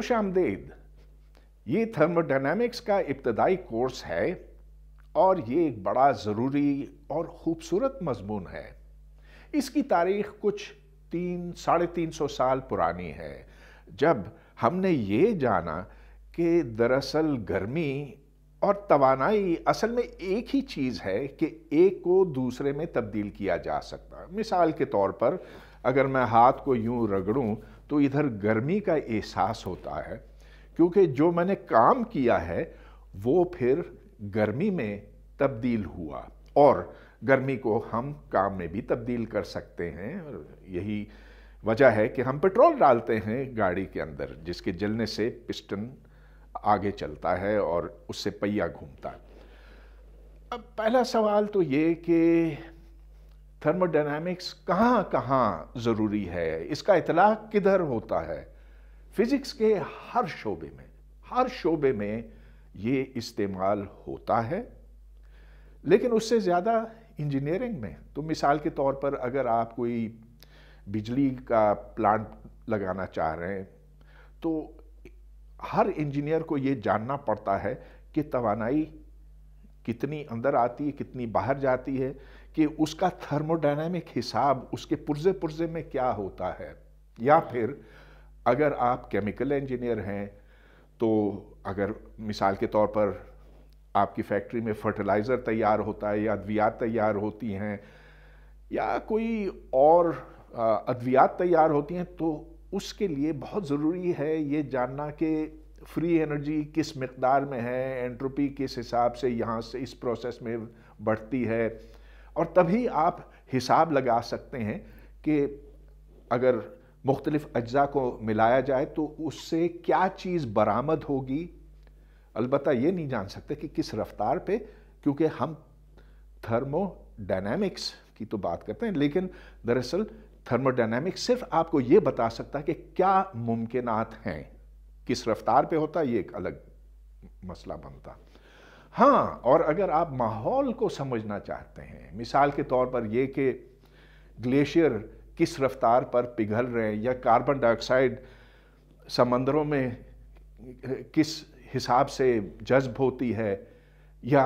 खुश आमदेद ये थर्मोडायनामिक्स का इब्तदाई कोर्स है और ये एक बड़ा ज़रूरी और ख़ूबसूरत मजमून है। इसकी तारीख कुछ तीन, साढ़े तीन सौ साल पुरानी है। जब हमने ये जाना कि दरअसल गर्मी और तवानाई असल में एक ही चीज़ है कि एक को दूसरे में तब्दील किया जा सकता। मिसाल के तौर पर अगर मैं हाथ को यूँ रगड़ूं तो इधर गर्मी का एहसास होता है, क्योंकि जो मैंने काम किया है, वो फिर गर्मी में तब्दील हुआ। और गर्मी को हम काम में भी तब्दील कर सकते हैं। यही वजह है कि हम पेट्रोल डालते हैं गाड़ी के अंदर, जिसके जलने से पिस्टन आगे चलता है और उससे पहिया घूमता है। अब पहला सवाल तो ये कि थर्मोडायनामिक्स कहाँ कहाँ ज़रूरी है? इसका इतला किधर होता है? फिज़िक्स के हर शोबे में, हर शोबे में ये इस्तेमाल होता है। लेकिन उससे ज़्यादा इंजीनियरिंग में तो मिसाल के तौर पर अगर आप कोई बिजली का प्लांट लगाना चाह रहे हैं तो हर इंजीनियर को ये जानना पड़ता है कि तवानाई कितनी अंदर आती है, कितनी बाहर जाती है कि उसका थर्मोडाइनमिक हिसाब उसके पुर्जे पुर्जे में क्या होता है? या फिर अगर आप केमिकल इंजीनियर हैं तो अगर मिसाल के तौर पर आपकी फैक्ट्री में फर्टिलाइज़र तैयार होता है या अद्वियात तैयार होती हैं या कोई और अद्वियात तैयार होती हैं तो उसके लिए बहुत ज़रूरी है ये जानना कि फ्री एनर्जी किस मकदार में है एंट्रोपी किस हिसाब से यहाँ से इस प्रोसेस में बढ़ती है। और तभी आप हिसाब लगा सकते हैं कि अगर मुख्तलिफ़ अज्जा को मिलाया जाए तो उससे क्या चीज़ बरामद होगी? अलबत् ये नहीं जान सकते कि किस रफ्तार पे, क्योंकि हम थर्मोडायनेमिक्स की तो बात करते हैं, लेकिन दरअसल थर्मोडाइनमिक्स सिर्फ़ आपको ये बता सकता है कि क्या मुमकिन हैं। किस रफ्तार पे होता, ये एक अलग मसला बनता। हाँ और अगर आप माहौल को समझना चाहते हैं मिसाल के तौर पर यह कि ग्लेशियर किस रफ्तार पर पिघल रहे हैं या कार्बन डाइऑक्साइड समंदरों में किस हिसाब से जज्ब होती है या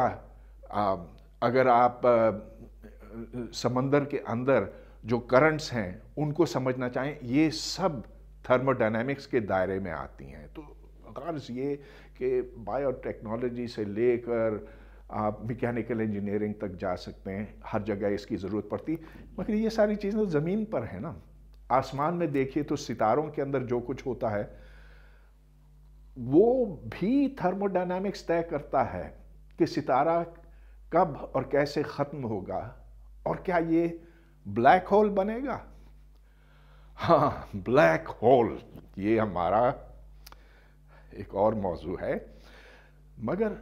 आ, अगर आप आ, समंदर के अंदर जो करंट्स हैं उनको समझना चाहें ये सब थर्मोडाइनमिक्स के दायरे में आती हैं। तो गर्ज ये कि बायोटेक्नोलॉजी से लेकर आप मैकेनिकल इंजीनियरिंग तक जा सकते हैं, हर जगह इसकी ज़रूरत पड़ती। मगर ये सारी चीज़ें तो ज़मीन पर है ना। आसमान में देखिए तो सितारों के अंदर जो कुछ होता है, वो भी थर्मोडाइनमिक्स तय करता है कि सितारा कब और कैसे ख़त्म होगा और क्या ये ब्लैक होल बनेगा? हाँ ब्लैक होल ये हमारा एक और मौजू है। मगर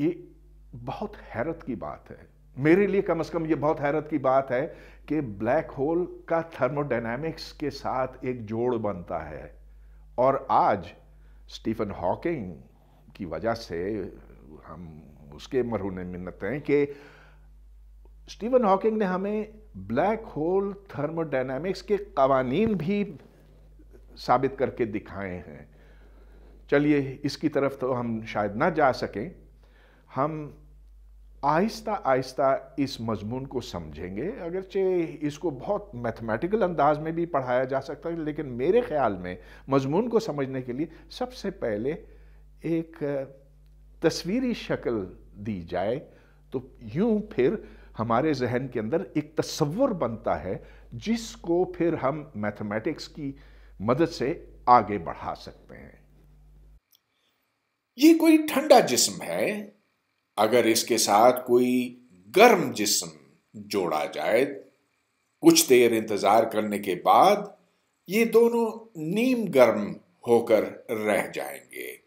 ये बहुत हैरत की बात है। मेरे लिए कम से कम ये बहुत हैरत की बात है कि ब्लैक होल का थर्मोडायनामिक्स के साथ एक जोड़ बनता है। और आज स्टीफन हॉकिंग की वजह से हम उसके मरहून मिन्नत हैं कि स्टीफन हॉकिंग ने हमें ब्लैक होल थर्मोडायनामिक्स के कवानीन भी साबित करके दिखाए हैं। चलिए, इसकी तरफ़ तो हम शायद ना जा सकें। हम आहिस्ता आहिस्ता इस मजमून को समझेंगे। अगरचे इसको बहुत मैथमेटिकल अंदाज में भी पढ़ाया जा सकता है, लेकिन मेरे ख्याल में मजमून को समझने के लिए सबसे पहले एक तस्वीरी शक्ल दी जाए। तो यूँ फिर हमारे जहन के अंदर एक तस्वुर बनता है, जिसको फिर हम मैथमेटिक्स की मदद से आगे बढ़ा सकते हैं। ये कोई ठंडा जिस्म है? अगर इसके साथ कोई गर्म जिस्म जोड़ा जाए, कुछ देर इंतज़ार करने के बाद ये दोनों नीम गर्म होकर रह जाएँगे।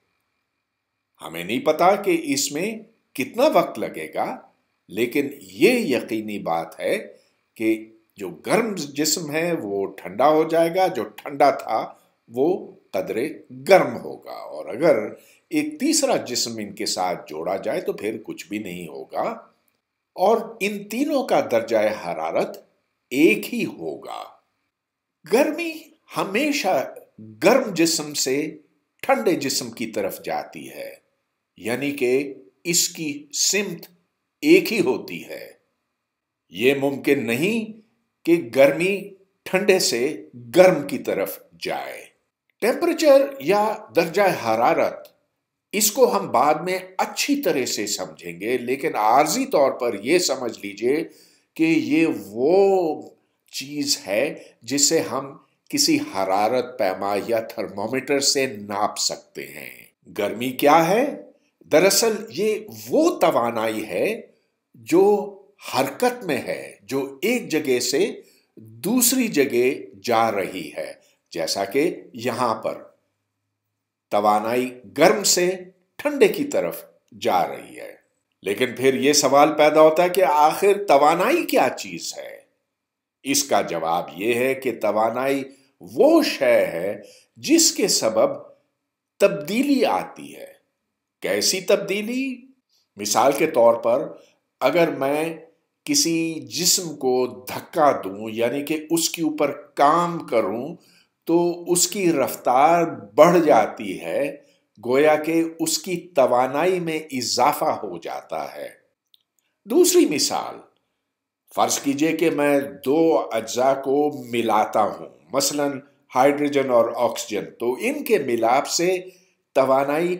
हमें नहीं पता कि इसमें कितना वक्त लगेगा, लेकिन ये यकीनी बात है कि जो गर्म जिस्म है वो ठंडा हो जाएगा, जो ठंडा था वो कदरे गर्म होगा और अगर एक तीसरा जिस्म इनके साथ जोड़ा जाए तो फिर कुछ भी नहीं होगा। और इन तीनों का दर्जा हरारत एक ही होगा। गर्मी हमेशा गर्म जिस्म से ठंडे जिस्म की तरफ़ जाती है, यानी कि इसकी सिमत एक ही होती है। यह मुमकिन नहीं कि गर्मी ठंडे से गर्म की तरफ़ जाए। टेम्परेचर या दर्जा हरारत, इसको हम बाद में अच्छी तरह से समझेंगे। लेकिन आर्जी तौर पर यह समझ लीजिए कि ये वो चीज़ है जिसे हम किसी हरारत पैमा या थर्मोमीटर से नाप सकते हैं। गर्मी क्या है? दरअसल ये वो तवानाई है जो हरकत में है, जो एक जगह से दूसरी जगह जा रही है। जैसा कि यहाँ पर तवानाई गर्म से ठंडे की तरफ़ जा रही है। लेकिन फिर यह सवाल पैदा होता है कि आखिर तवानाई क्या चीज़ है? इसका जवाब यह है कि तवानाई वो शय है जिसके सबब तब्दीली आती है। कैसी तब्दीली? मिसाल के तौर पर अगर मैं किसी जिस्म को धक्का दूँ, यानी कि उसके ऊपर काम करूँ तो उसकी रफ्तार बढ़ जाती है, गोया के उसकी तवानाई में इजाफा हो जाता है। दूसरी मिसाल, फ़र्ज़ कीजिए कि मैं दो अज्जा को मिलाता हूँ, मसलन हाइड्रोजन और ऑक्सीजन तो इनके मिलाप से तवानाई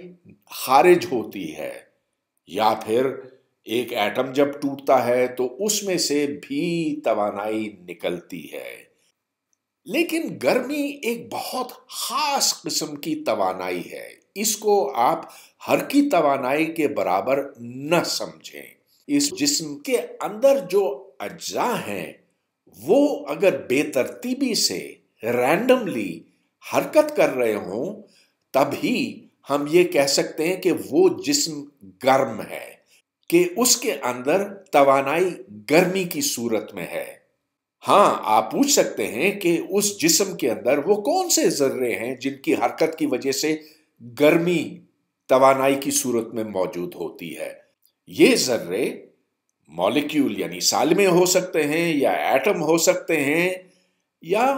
खारिज होती है, या फिर एक एटम जब टूटता है तो उसमें से भी तवानाई निकलती है। लेकिन गर्मी एक बहुत खास किस्म की तवानाई है। इसको आप हर की तवानाई के बराबर न समझें। इस जिस्म के अंदर जो अज्जा हैं, वो अगर बेतरतीबी से रैंडमली हरकत कर रहे हों, तभी हम ये कह सकते हैं कि वो जिस्म गर्म है, कि उसके अंदर तवानाई गर्मी की सूरत में है। हाँ, आप पूछ सकते हैं कि उस जिस्म के अंदर वो कौन से जर्रे हैं जिनकी हरकत की वजह से गर्मी, तवानाई की सूरत में मौजूद होती है। ये जर्रे मॉलिक्यूल यानी सालमे हो सकते हैं या एटम हो सकते हैं या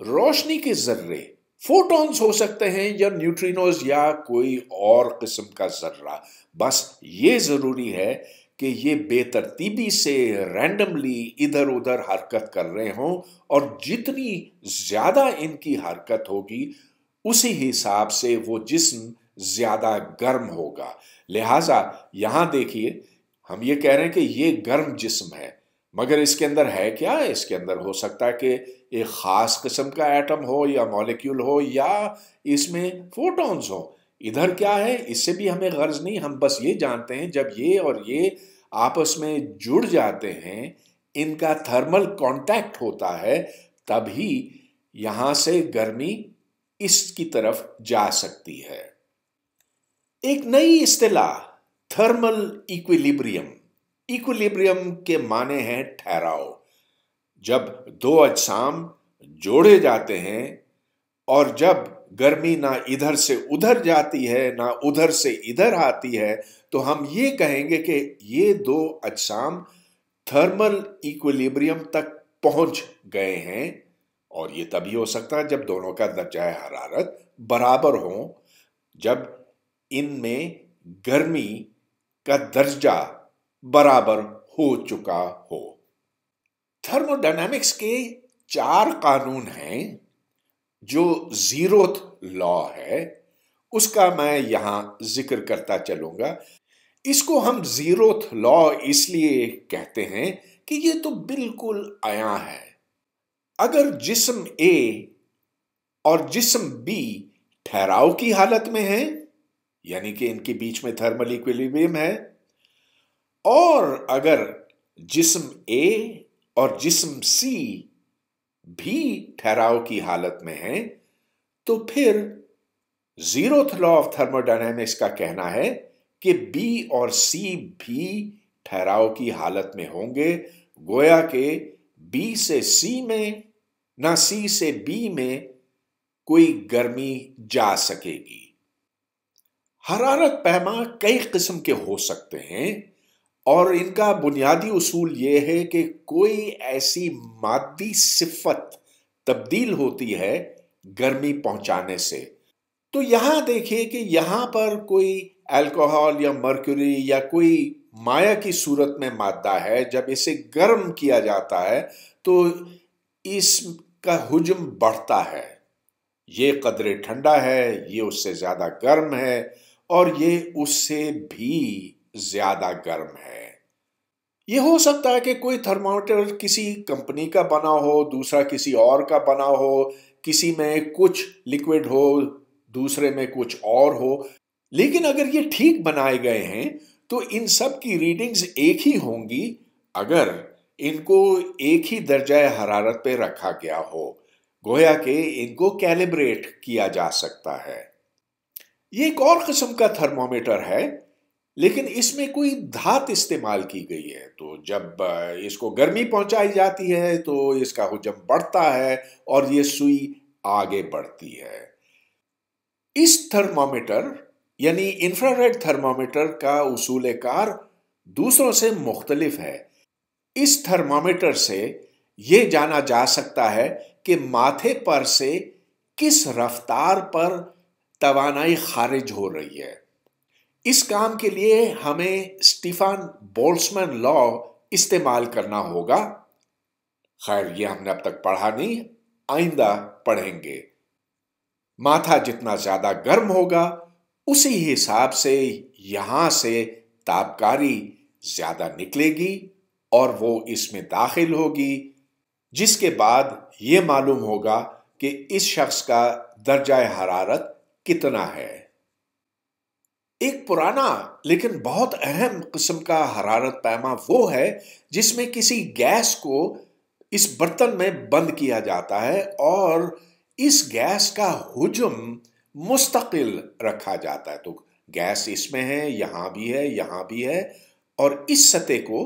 रोशनी के जर्रे, फोटॉन्स हो सकते हैं या न्यूट्रिनोज या कोई और किस्म का जर्रा। बस ये ज़रूरी है कि ये बेतरतीबी से रैंडमली इधर उधर हरकत कर रहे हों और जितनी ज़्यादा इनकी हरकत होगी, उसी हिसाब से वो जिस्म ज़्यादा गर्म होगा। लिहाजा यहाँ देखिए, हम ये कह रहे हैं कि ये गर्म जिस्म है, मगर इसके अंदर है क्या? इसके अंदर हो सकता है कि एक ख़ास किस्म का एटम हो या मॉलिक्यूल हो या इसमें फोटॉन्स हो। इधर क्या है? इससे भी हमें गर्ज नहीं, हम बस ये जानते हैं, जब ये और ये आपस में जुड़ जाते हैं, इनका थर्मल कांटेक्ट होता है, तभी यहाँ से गर्मी इसकी तरफ़ जा सकती है। एक नई इस्तेलाह थर्मल इक्विलिब्रियम। इक्विलिब्रियम के माने हैं ठहराव। जब दो अजसाम जोड़े जाते हैं और जब गर्मी ना इधर से उधर जाती है, ना उधर से इधर आती है तो हम ये कहेंगे कि ये दो अजसाम थर्मल इक्विलिब्रियम तक पहुँच गए हैं, और ये तभी हो सकता है जब दोनों का दर्जा हरारत बराबर हो, जब इनमें गर्मी का दर्जा बराबर हो चुका हो। थर्मोडायनामिक्स के चार कानून हैं। जो जीरोथ लॉ है, उसका मैं यहाँ ज़िक्र करता चलूँगा। इसको हम जीरोथ लॉ इसलिए कहते हैं कि ये तो बिल्कुल आया है। अगर जिस्म ए और जिस्म बी ठहराव की हालत में है, यानी कि इनके बीच में थर्मल इक्विलिब्रियम है, और अगर जिस्म ए और जिस्म सी भी ठहराव की हालत में है तो फिर जीरोथ लॉ ऑफ़ थर्मोडायनेमिक्स का कहना है कि बी और सी भी ठहराव की हालत में होंगे, गोया के बी से सी में, ना सी से बी में कोई गर्मी जा सकेगी। हरारत पैमा कई किस्म के हो सकते हैं और इनका बुनियादी उसूल ये है कि कोई ऐसी मादी सिफत तब्दील होती है गर्मी पहुँचाने से। तो यहाँ देखिए कि यहाँ पर कोई अल्कोहल या मर्क्यूरी या कोई माया की सूरत में मादा है, जब इसे गर्म किया जाता है तो इसका हुजम बढ़ता है। ये कदरे ठंडा है, ये उससे ज़्यादा गर्म है, और ये उससे भी ज़्यादा गर्म है। ये हो सकता है कि कोई थर्मामीटर किसी कंपनी का बना हो, दूसरा किसी और का बना हो, किसी में कुछ लिक्विड हो, दूसरे में कुछ और हो। लेकिन अगर ये ठीक बनाए गए हैं तो इन सब की रीडिंग्स एक ही होंगी, अगर इनको एक ही दर्जा हरारत पे रखा गया हो। गोया के इनको कैलिब्रेट किया जा सकता है। ये एक और किस्म का थर्मोमीटर है लेकिन इसमें कोई धात इस्तेमाल की गई है। तो जब इसको गर्मी पहुंचाई जाती है तो इसका हुजम बढ़ता है और ये सुई आगे बढ़ती है। इस थर्मोमीटर, यानी इंफ्रारेड थर्मोमीटर का उसूल कार दूसरों से मुख्तलिफ़ है। इस थर्मोमीटर से यह जाना जा सकता है कि माथे पर से किस रफ्तार पर तवानाई खारिज हो रही है। इस काम के लिए हमें स्टीफन बोल्समैन लॉ इस्तेमाल करना होगा। खैर, ये हमने अब तक पढ़ा नहीं, आइंदा पढ़ेंगे। माथा जितना ज़्यादा गर्म होगा, उसी हिसाब से यहाँ से तापकारी ज़्यादा निकलेगी और वो इसमें दाखिल होगी, जिसके बाद ये मालूम होगा कि इस शख्स का दर्जा हरारत कितना है। एक पुराना, लेकिन बहुत अहम किस्म का हरारत पैमा वो है, जिसमें किसी गैस को इस बर्तन में बंद किया जाता है और इस गैस का हुजम मुस्तकिल रखा जाता है। तो गैस इसमें है, यहाँ भी है, यहाँ भी है और इस सतह को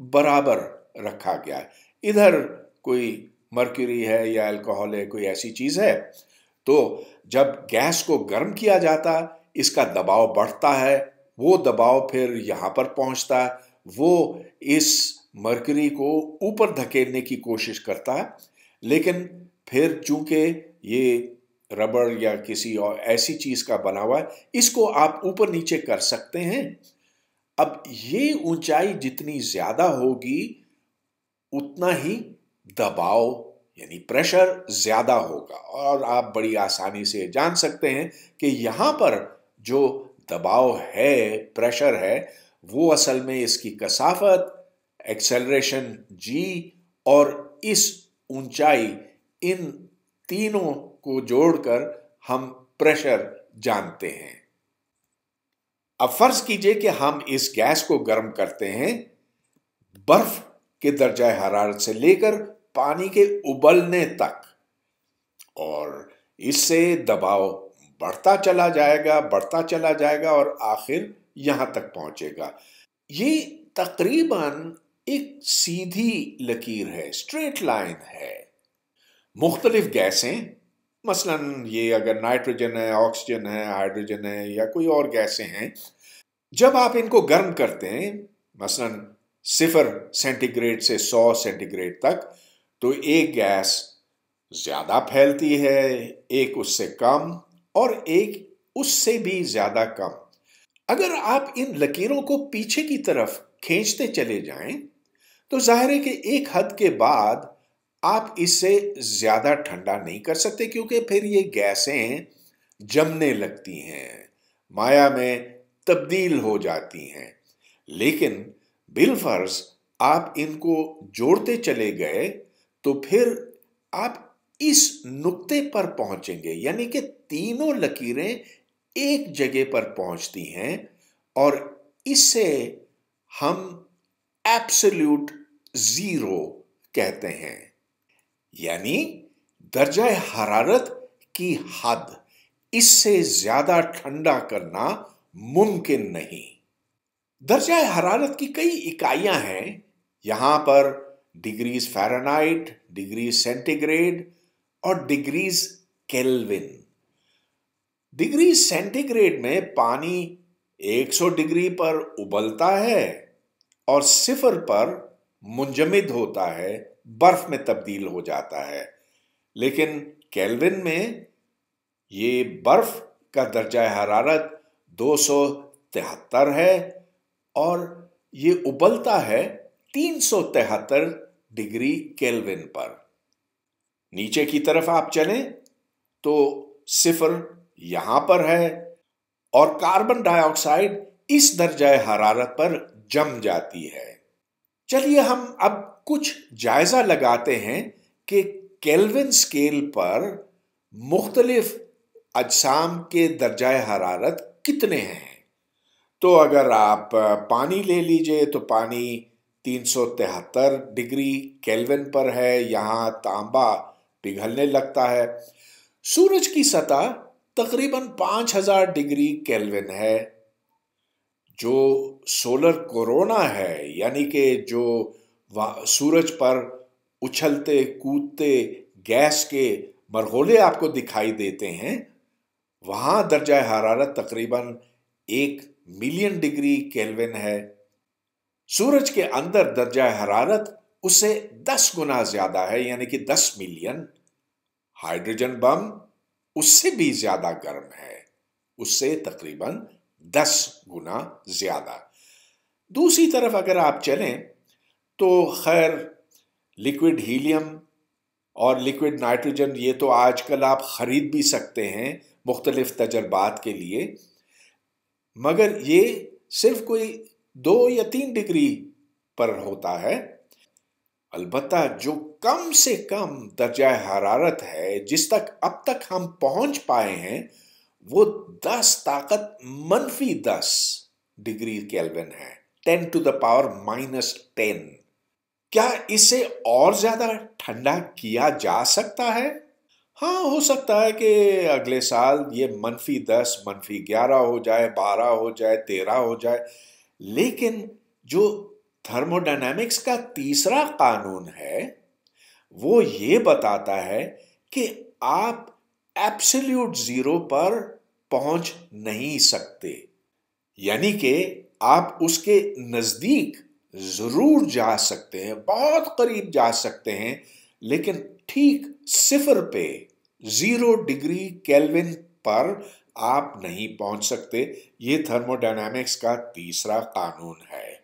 बराबर रखा गया है। इधर कोई मर्क्यूरी है या अल्कोहल है, कोई ऐसी चीज़ है तो जब गैस को गर्म किया जाता इसका दबाव बढ़ता है, वो दबाव फिर यहाँ पर पहुँचता है, वो इस मरकरी को ऊपर धकेलने की कोशिश करता है, लेकिन फिर चूँकि ये रबड़ या किसी और ऐसी चीज़ का बना हुआ है, इसको आप ऊपर नीचे कर सकते हैं। अब ये ऊंचाई जितनी ज़्यादा होगी, उतना ही दबाव यानी प्रेशर ज़्यादा होगा। और आप बड़ी आसानी से जान सकते हैं कि यहाँ पर जो दबाव है प्रेशर है, वो असल में इसकी कसाफत एक्सेलरेशन जी और इस ऊंचाई, इन तीनों को जोड़कर हम प्रेशर जानते हैं। अब फ़र्ज़ कीजिए कि हम इस गैस को गर्म करते हैं, बर्फ़ के दर्जा हरारत से लेकर पानी के उबलने तक, और इससे दबाव बढ़ता चला जाएगा, बढ़ता चला जाएगा और आखिर यहाँ तक पहुंचेगा। ये तकरीबन एक सीधी लकीर है, स्ट्रेट लाइन है। मुख्तलिफ़ गैसें, मसलन ये अगर नाइट्रोजन है, ऑक्सीजन है, हाइड्रोजन है या कोई और गैसें हैं, जब आप इनको गर्म करते हैं, मसलन सिफर सेंटीग्रेड से सौ सेंटीग्रेड तक तो एक गैस ज़्यादा फैलती है, एक उससे कम और एक उससे भी ज़्यादा कम। अगर आप इन लकीरों को पीछे की तरफ़ खींचते चले जाएँ तो ज़ाहिर है कि एक हद के बाद आप इससे ज़्यादा ठंडा नहीं कर सकते, क्योंकि फिर ये गैसें जमने लगती हैं, माया में तब्दील हो जाती हैं। लेकिन बिलफर्ज आप इनको जोड़ते चले गए तो फिर आप इस नुक्ते पर पहुँचेंगे, यानी कि तीनों लकीरें एक जगह पर पहुँचती हैं, और इससे हम एब्सोल्यूट ज़ीरो कहते हैं। यानी दर्जा हरारत की हद, इससे ज़्यादा ठंडा करना मुमकिन नहीं। दर्जा हरारत की कई इकाइयाँ हैं, यहाँ पर डिग्रीज फ़ारेनहाइट डिग्री सेंटीग्रेड और डिग्रीज केल्विन डिग्री सेंटीग्रेड में पानी 100 डिग्री पर उबलता है और सिफर पर मुंजमिद होता है, बर्फ़ में तब्दील हो जाता है। लेकिन केल्विन में ये बर्फ़ का दर्जा हरारत दो सौ तिहत्तर है और ये उबलता है तीन सौ तिहत्तर डिग्री केल्विन पर। नीचे की तरफ़ आप चलें तो सिफर यहाँ पर है और कार्बन डाइऑक्साइड इस दर्जा हरारत पर जम जाती है। चलिए हम अब कुछ जायजा लगाते हैं कि केल्विन स्केल पर मुख्तलिफ़ अजसाम के दर्जा हरारत कितने हैं। तो अगर आप पानी ले लीजिए तो पानी तीन सौ तिहत्तर डिग्री केल्विन पर है, यहाँ तांबा पिघलने लगता है। सूरज की सतह तकरीबन 5000 डिग्री केल्विन है। जो सोलर कोरोना है, यानी कि जो सूरज पर उछलते, कूदते गैस के मरगोले आपको दिखाई देते हैं, वहाँ दर्जा हरारत तकरीबन एक मिलियन डिग्री केल्विन है। सूरज के अंदर दर्जा हरारत उससे दस गुना ज़्यादा है, यानी कि दस मिलियन हाइड्रोजन बम, उससे भी ज़्यादा गर्म है। उससे तकरीबन दस गुना ज़्यादा। दूसरी तरफ़ अगर आप चलें तो खैर, लिक्विड हीलियम और लिक्विड नाइट्रोजन, ये तो आजकल आप खरीद भी सकते हैं मुख्तलिफ़ तजर्बात के लिए, मगर ये सिर्फ़ कोई दो या तीन डिग्री पर होता है। अलबत्ता जो कम से कम दर्जा हरारत है, जिस तक अब तक हम पहुँच पाए हैं, वो दस ताकत मनफी दस डिग्री केल्विन है। Ten to the power minus ten. क्या इसे और ज़्यादा ठंडा किया जा सकता है? हाँ हो सकता है कि अगले साल ये मनफी दस, मनफी ग्यारह हो जाए, बारह हो जाए, तेरह हो जाए, लेकिन जो थर्मोडायनेमिक्स का तीसरा कानून है, वो ये बताता है कि आप एब्सोल्यूट ज़ीरो पर पहुँच नहीं सकते। यानी कि आप उसके नज़दीक ज़रूर जा सकते हैं, बहुत करीब जा सकते हैं, लेकिन ठीक सिफर पे ज़ीरो डिग्री केल्विन पर आप नहीं पहुँच सकते। ये थर्मोडायनामिक्स का तीसरा कानून है।